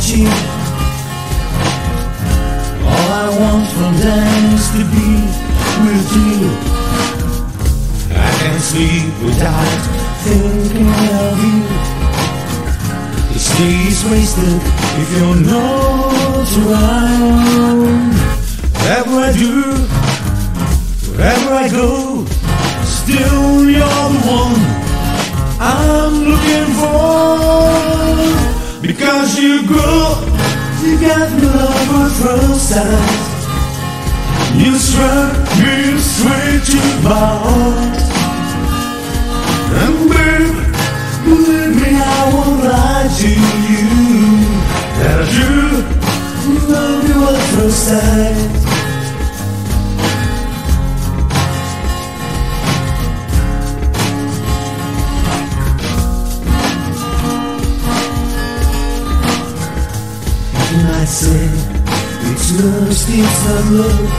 cheek. All I want from is to be with you. I can't sleep without thinking of you. This day is wasted if you're not around. Wherever I do, wherever I go, still you're the one I'm looking for. Because you grow, you got love at first sight. You struck me straight to my heart. And babe, believe me, I won't lie to you. That I do love you at first sight. I say it's lust, it's not love.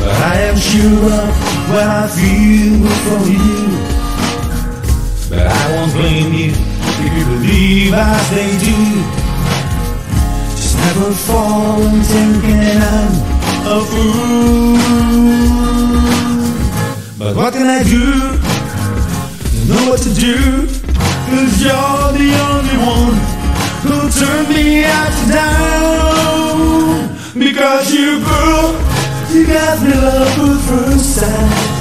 But I am sure of what I feel for you. But I won't blame you if you believe as they do. Just never fall and thinking I'm a fool. But what can I do? Know what to do. Cause you're the only one turned me upside down. Because you grew, you got me love at first sight.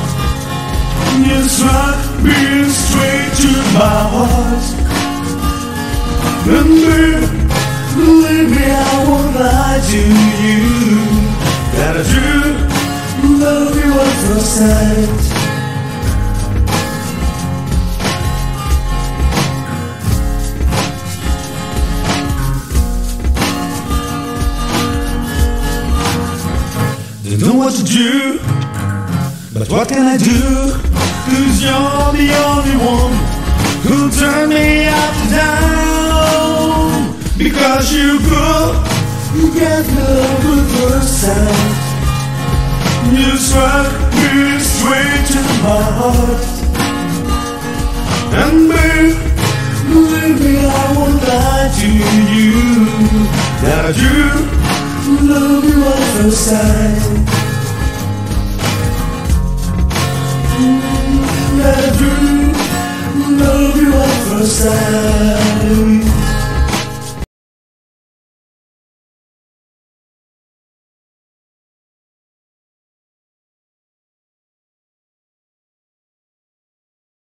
You struck me straight to my heart. And believe me, I won't lie to you. That I do love you at first sight. What to do, but what can I do? Cause you're the only one who turned me upside down. Because you grew, you get love first sight. You struck me straight to my heart. And babe, me, I won't lie to you. That do love you at first sight. That I do